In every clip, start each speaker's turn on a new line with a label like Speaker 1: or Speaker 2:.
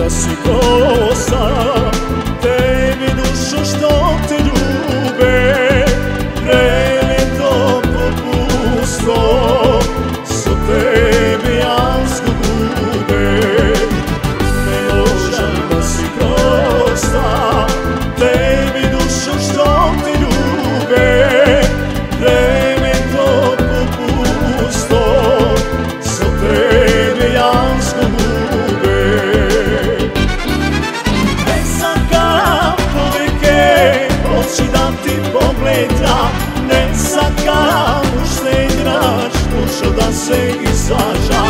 Speaker 1: nunca se doa się i Sarza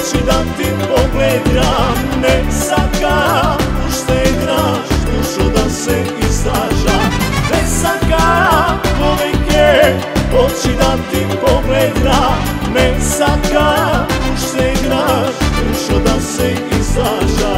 Speaker 1: oči da ti pogledam Nek sam kao uštedraš dušo da se izaža Nek sam kao poveke oči da ti pogledam Nek sam kao uštedraš dušo da se izaža